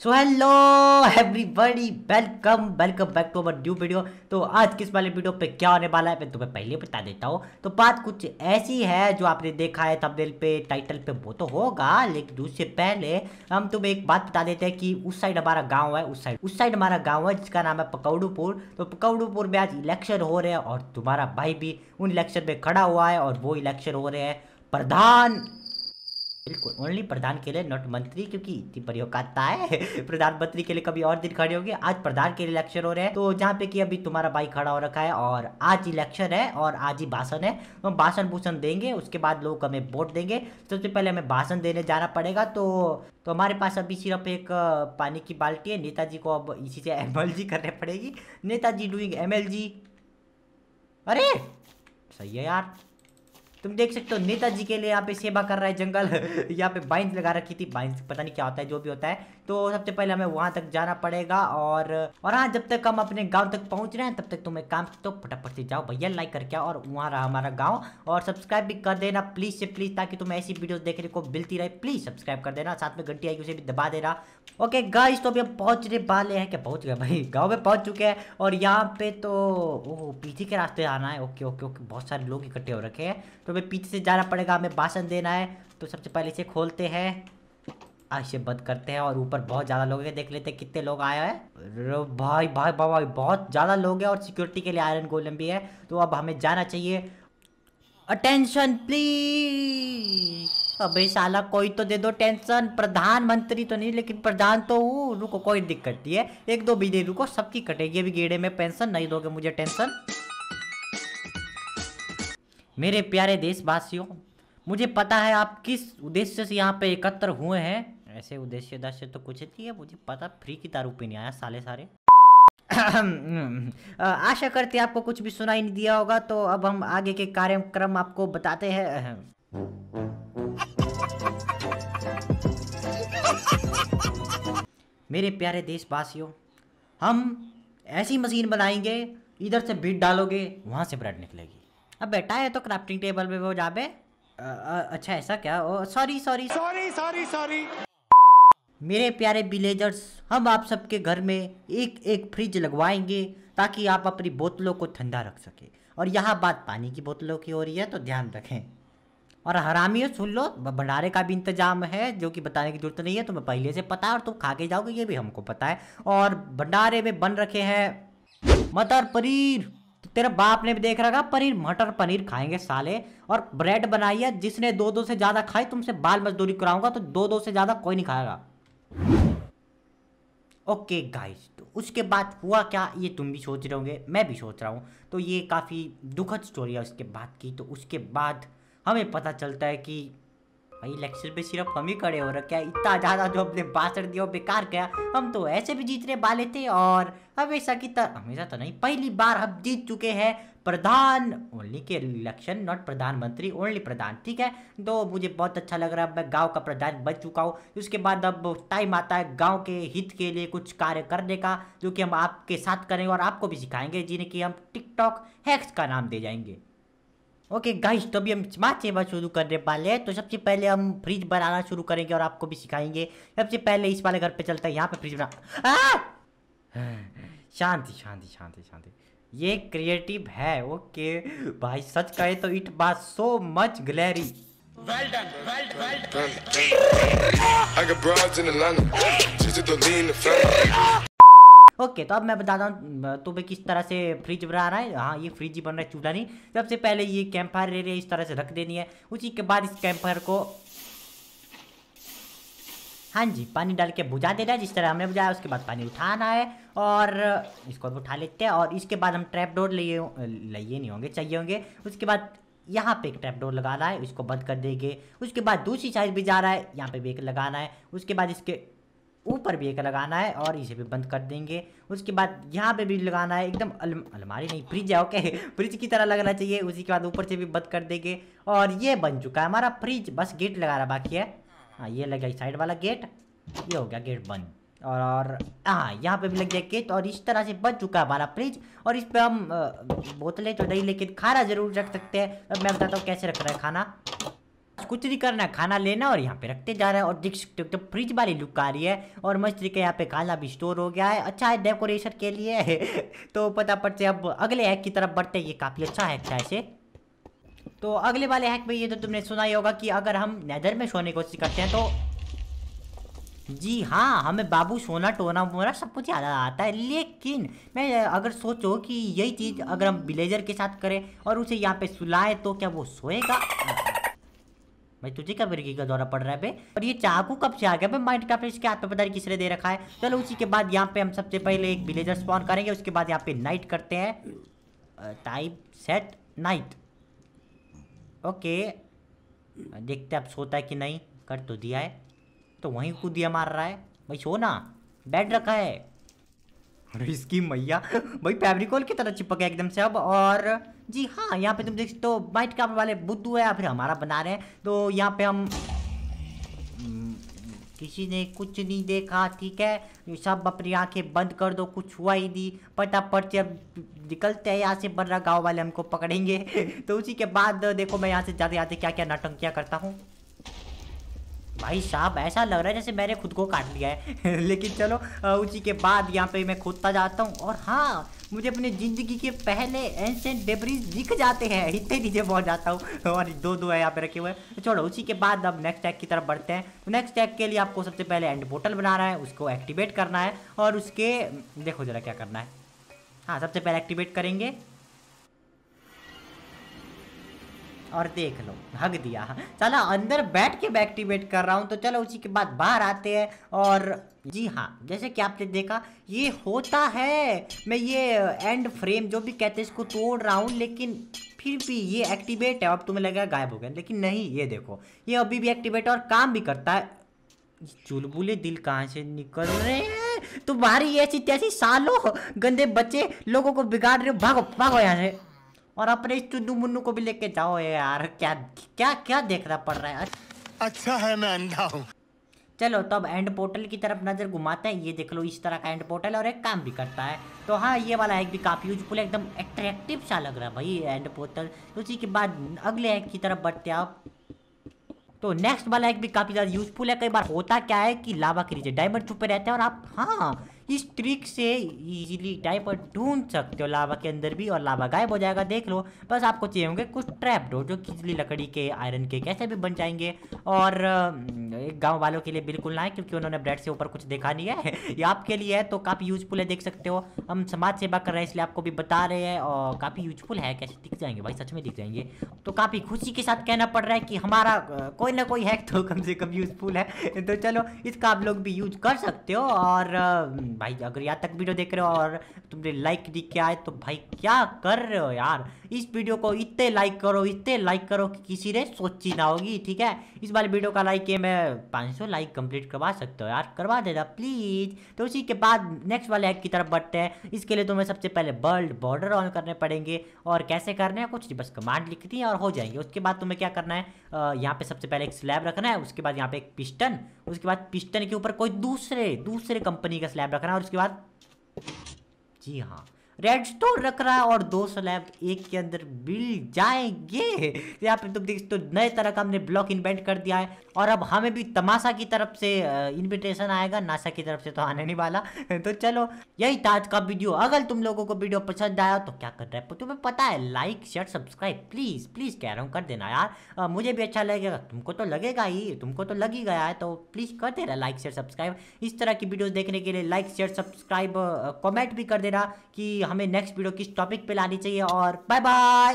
So hello everybody welcome welcome back to our new video तो आज किस वाले वीडियो पे क्या होने वाला है, मैं तुम्हें पहले बता देता हूँ। तो बात कुछ ऐसी है, जो आपने देखा है थंबनेल पे टाइटल पे, वो तो होगा, लेकिन उससे पहले हम तुम्हें एक बात बता देते हैं कि उस साइड हमारा गाँव है, उस साइड उस साइड हमारा गाँव है, जिसका नाम है पकौड़ूपुर। तो पकौड़ूपुर में आज इलेक्शन हो रहे हैं और तुम्हारा भाई भी उन इलेक्शन में खड़ा हुआ है और वो इलेक्शन हो रहे हैं। प्रधान बिल्कुल ओनली प्रधान के लिए नॉट मंत्री, क्योंकि इतनी प्रयोग आता है। प्रधानमंत्री के लिए कभी और दिन खड़े होंगे। आज प्रधान के लिए इलेक्शन हो रहे हैं। तो जहाँ पे कि अभी तुम्हारा भाई खड़ा हो रखा है और आज इलेक्शन है और आज ही भाषण है। तो हम भाषण भूषण देंगे, उसके बाद लोग हमें वोट देंगे। सबसे पहले हमें भाषण देने जाना पड़ेगा। तो तो हमारे पास अभी सिर्फ़ एक पानी की बाल्टी है। नेताजी को अब इसी से एम करने पड़ेगी। नेताजी डूइंग एमएलजी अरे! सही है यार। तुम देख सकते हो, नेताजी के लिए यहाँ पे सेवा कर रहा है जंगल। यहाँ पे बाइंस लगा रखी थी, बाइंस, पता नहीं क्या होता है, जो भी होता है। तो सबसे पहले हमें वहाँ तक जाना पड़ेगा और और हाँ जब तक हम अपने गाँव तक पहुँच रहे हैं, तब तक तुम एक काम तो फटाफट से जाओ भैया लाइक करके और वहाँ रहा हमारा गाँव। और सब्सक्राइब भी कर देना प्लीज़ से प्लीज़ ताकि तुम्हें ऐसी वीडियो देखने को मिलती रहे। प्लीज़ सब्सक्राइब कर देना, साथ में घंटी आई उसे भी दबा देना। ओके गाइस तो अभी हम पहुँचने वाले हैं क्या? पहुँच गए भाई, गाँव में पहुँच चुके हैं। और यहाँ पे तो पीछे के रास्ते आना है। ओके ओके ओके बहुत सारे लोग इकट्ठे हो रखे हैं। तो हमें पीछे से जाना पड़ेगा, हमें भाषण देना है। तो सबसे पहले इसे खोलते हैं। इसे बंद करते हैं और ऊपर बहुत ज़्यादा लोग हैं। देख लेते हैं कितने लोग आए हैं। भाई भाई भाई बहुत ज़्यादा लोग हैं और सिक्योरिटी के लिए आयरन गोलम भी है। तो अब हमें जाना चाहिए। अटेंशन प्लीज़ अबे साला, कोई तो दे दो टेंशन प्रधानमंत्री तो नहीं, लेकिन प्रधान तो हूँ। रुको, कोई दिक्कत नहीं है। एक दो भी रुको, सबकी कटेगी। अभी गेड़े में पेंशन नहीं दोगे मुझे टेंशन मेरे प्यारे देशवासियों, मुझे पता है आप किस उद्देश्य से यहाँ पे एकत्र हुए हैं। ऐसे उद्देश्य उद्देश्य तो कुछ नहीं है, मुझे पता फ्री की दारू पीने आया साले सारे। आशा करते आपको कुछ भी सुनाई नहीं दिया होगा तो अब हम आगे के कार्यक्रम आपको बताते हैं। मेरे प्यारे देशवासियों, हम ऐसी मशीन बनाएँगे, इधर से बीट डालोगे, वहाँ से ब्रेड निकलेगी। अब बैठा है तो क्राफ्टिंग टेबल पे वो जाबे अच्छा ऐसा क्या? Sorry sorry sorry sorry sorry मेरे प्यारे विलेजर्स हम आप सबके घर में एक एक फ्रिज लगवाएँगे ताकि आप अपनी बोतलों को ठंडा रख सके। और यहाँ बात पानी की बोतलों की हो रही है तो ध्यान रखें। और हरामियों सुन लो भंडारे का भी इंतज़ाम है जो कि बताने की ज़रूरत नहीं है तुम्हें पहले से पता है और तुम खा के जाओगे ये भी हमको पता है। और भंडारे में बन रखे हैं मटर पनीर। तो तेरा बाप ने भी देख रखा, पनीर, मटर पनीर खाएँगे साले, और ब्रेड बनाइए जिसने दो दो से ज़्यादा खाई, तुमसे बाल मजदूरी कराऊँगा तो दो दो से ज़्यादा कोई नहीं खाएगा। ओके गाइस तो उसके बाद हुआ क्या, ये तुम भी सोच रहे होंगे, मैं भी सोच रहा हूँ। तो ये काफ़ी दुखद स्टोरी है उसके बाद की तो उसके बाद हमें पता चलता है कि भाई इलेक्शन पे सिर्फ़ हम ही खड़े हो रखे हैं। इतना ज़्यादा जो अपने भाषण दिया बेकार गया हम तो ऐसे भी जीतने वाले थे और हमेशा की तरह हमेशा तो नहीं, पहली बार हम जीत चुके हैं। प्रधान ओनली के इलेक्शन नॉट प्रधानमंत्री ओनली प्रधान, ठीक है? तो मुझे बहुत अच्छा लग रहा है, मैं गाँव का प्रधान बन चुका हूँ। उसके बाद अब टाइम आता है गाँव के हित के लिए कुछ कार्य करने का, जो कि हम आपके साथ करेंगे और आपको भी सिखाएँगे, जिन्हें कि हम टिकटॉक हैक्स का नाम दे जाएँगे। ओके गाइस तो अभी हम स्मार्ट सेवा शुरू करने वाले हैं तो सबसे पहले हम फ्रिज बनाना शुरू करेंगे और आपको भी सिखाएँगे। सबसे पहले इस वाले घर पे चलते हैं। यहाँ पे फ्रिज बना। शांति शांति शांति शांति। ये क्रिएटिव है ओके भाई सच कहे तो इट बात so much glory Well done, well, well done. I got broads in Atlanta. Just to lean the family. Okay तो अब मैं बताता हूँ तुम्हें किस तरह से फ्रिज बना रहा है? हाँ ये फ्रिज ही बन रहा है, चूल्हा नहीं। सबसे पहले ये कैंपर एरिया इस तरह से रख देनी है। उसी के बाद इस कैंपर को हाँ जी, पानी डाल के बुझा देना है, जिस तरह हमने बुझाया, उसके बाद पानी उठाना है, और इसको उठा लेते हैं, और इसके बाद हम ट्रैप डोर लिए लिए नहीं होंगे, चाहिए होंगे। उसके बाद यहाँ पे एक ट्रैप डोर लगाना है, इसको बंद कर देंगे। उसके बाद दूसरी साइड भी जा रहा है, यहाँ पे भी एक लगाना है। उसके बाद इसके ऊपर भी एक लगाना है और इसे भी बंद कर देंगे। उसके बाद यहाँ पे भी लगाना है एकदम अल, अलमारी नहीं फ्रिज है ओके। फ्रिज की तरह लगना चाहिए उसी के बाद ऊपर से भी बंद कर देंगे। और ये बन चुका है हमारा फ्रिज बस गेट लगा रहा बाकी है। हाँ ये लग गया साइड वाला गेट ये हो गया गेट बंद। और और हाँ यहाँ पे भी लग गया गेट और इस तरह से बन चुका है हमारा फ्रिज। और इस पर हम बोतलें तो नहीं लेकिन खाना ज़रूर रख सकते हैं। अब मैं बताता हूँ कैसे रख रहा है खाना। कुछ नहीं करना खाना लेना और यहाँ पे रखते जा रहा है। और देख सकते हो एकदम फ्रिज वाली लुक आ रही है और मस्त तरीके यहाँ पे खाना भी स्टोर हो गया है। अच्छा है डेकोरेशन के लिए। तो पटापट से अब अगले हैक की तरफ़ बढ़ते ये काफ़ी अच्छा हैक था ऐसे तो अगले वाले हैक में ये तो तुमने सुना ही होगा कि अगर हम नेदर में सोने की कोशिश करते हैं तो जी हाँ हमें बाबू सोना, टोना वोना सब कुछ याद आता है। लेकिन मैं अगर सोचो कि यही चीज़ अगर हम विलेजर के साथ करें और उसे यहाँ पे सुलाए तो क्या वो सोएगा? भाई तुझे क्या मिर्गी का दौरा पड़ रहा है बे? और ये चाकू कब से आ गया माइंड क्राफ्ट इसके हाथ पे पता नहीं किसने दे रखा है। चलो उसी के बाद यहाँ पे हम सबसे पहले एक विलेजर स्पॉन करेंगे, उसके बाद यहाँ पे नाइट करते हैं। Type set night okay. देखते अब सोता है कि नहीं। कर तो दिया है। तो वहीं कूदिया मार रहा है। भाई सो ना बेड रखा है। अरे इसकी मैया। भाई फैब्रिकोल की तरह चिपक है एकदम से अब, और जी हाँ यहाँ पे तुम देख तो वाइट काप वाले बुद्धू है या फिर हमारा बना रहे हैं। तो यहाँ पे हम हम्म, किसी ने कुछ नहीं देखा ठीक है? सब अपनी आँखें बंद कर दो कुछ हुआ ही नहीं। पटापट से अब निकलते हैं यहाँ से बर्रा गाँव वाले हमको पकड़ेंगे। तो उसी के बाद देखो मैं यहाँ से जाते जाते क्या क्या नटंकियाँ करता हूँ। भाई साहब, ऐसा लग रहा है जैसे मैंने खुद को काट लिया है। लेकिन चलो उसी के बाद यहाँ पे मैं खोदता जाता हूँ। और हाँ मुझे अपनी ज़िंदगी के पहले एंसेंट डेबरीज दिख जाते हैं। इतने नीचे पहुँच जाता हूँ। और दो दो है यहाँ पे रखे हुए हैं। छोड़ो उसी के बाद अब नेक्स्ट टैग की तरफ़ बढ़ते हैं। नेक्स्ट टैग के लिए आपको सबसे पहले एंड पोर्टल बनाना है, उसको एक्टिवेट करना है। और उसके, देखो ज़रा क्या करना है। हाँ सबसे पहले एक्टिवेट करेंगे। और देख लो, भग दिया। चलो अंदर बैठ के मैं एक्टिवेट कर रहा हूँ तो चलो उसी के बाद बाहर आते हैं और जी हाँ जैसे कि आपने देखा, ये होता है। मैं ये एंड फ्रेम जो भी कहते हैं, इसको तोड़ रहा हूँ, लेकिन फिर भी ये एक्टिवेट है। अब तुम्हें लगेगा गायब हो गया, लेकिन नहीं, ये देखो, ये अभी भी एक्टिवेट और काम भी करता है। चुलबुले दिल कहाँ से निकल रहे हैं? तुम्हारी ऐसी तैसी सालों गंदे बच्चे लोगों को बिगाड़ रहे हो, भागो भागो यहाँ से। और अपने इस चुन्नू मुन्नू को भी लेके जाओ यार क्या क्या क्या देखना पड़ रहा है अच्छा है मैं अंधा हूँ। चलो तो अब एंड पोर्टल की तरफ़ नज़र घुमाते हैं। ये देख लो इस तरह का एंड पोर्टल और एक काम भी करता है। तो हाँ ये वाला एक भी काफ़ी यूजफुल है एकदम अट्रैक्टिव सा लग रहा है भाई एंड पोर्टल उसी के बाद अगले एक की तरफ़ बढ़ते आप। तो नेक्स्ट वाला एक भी काफ़ी ज़्यादा यूजफुल है। कई बार होता क्या है कि लावा के नीचे डायमंड छुपे रहते हैं और आप हाँ इस ट्रिक से इजीली डायपर ढूंढ सकते हो लावा के अंदर भी, और लावा गायब हो जाएगा, देख लो। बस आपको चाहिए होंगे कुछ ट्रैप डोर जो खिचली लकड़ी के आयरन के, कैसे भी बन जाएँगे। और एक गाँव वालों के लिए बिल्कुल ना है क्योंकि उन्होंने ब्रेड से ऊपर कुछ देखा नहीं है। ये आपके लिए है तो काफ़ी यूजफुल है, देख सकते हो। हम समाज सेवा कर रहे हैं, इसलिए आपको भी बता रहे हैं, और काफ़ी यूजफुल है, कैसे दिख जाएँगे, भाई, सच में दिख जाएँगे। तो काफ़ी खुशी के साथ कहना पड़ रहा है कि हमारा कोई ना कोई हैक तो कम से कम यूजफुल है। तो चलो, इसका आप लोग भी यूज़ कर सकते हो, और भाई, अगर यहाँ तक वीडियो देख रहे हो और तुमने लाइक दिख के आए तो भाई क्या कर रहे हो यार? इस वीडियो को इतने लाइक करो, इतने लाइक करो कि किसी ने सोची ना होगी, ठीक है? इस वाले वीडियो का लाइक है मैं 500 लाइक कंप्लीट करवा सकते हो यार, करवा देना प्लीज़ तो उसी के बाद नेक्स्ट वाले हैक की तरफ़ बढ़ते हैं। इसके लिए तुम्हें सबसे पहले वर्ल्ड बॉर्डर ऑन करने पड़ेंगे। और कैसे करने हैं? कुछ नहीं, बस कमांड लिखती है और हो जाएँगे। उसके बाद तुम्हें क्या करना है? यहाँ पे सबसे पहले एक स्लैब रखना है, उसके बाद यहाँ पे एक पिस्टन उसके बाद पिस्टन के ऊपर कोई दूसरे दूसरे कंपनी का स्लैब रखना और उसके बाद जी हाँ। रेड स्टोन रख रहा है और दो स्लैब एक के अंदर मिल जाएँगे। यहाँ पे तुम देख तो नए तरह का हमने ब्लॉक इन्वेंट कर दिया है। और अब हमें भी तमाशा की तरफ़ से इनविटेशन आएगा। नासा की तरफ़ से तो आने नहीं वाला। तो चलो यही था आज का वीडियो अगर तुम लोगों को वीडियो पसंद आया तो क्या कर रहे हैं? तुम्हें पता है like share subscribe please please कह रहा हूँ कर देना यार। आ, मुझे भी अच्छा लगेगा। तुमको तो लगेगा ही तुमको तो लग ही गया है तो प्लीज़ कर देना लाइक शेयर सब्सक्राइब इस तरह की वीडियो देखने के लिए लाइक शेयर सब्सक्राइब कॉमेंट भी कर देना कि हमें नेक्स्ट वीडियो किस टॉपिक पे लानी चाहिए और बाय बाय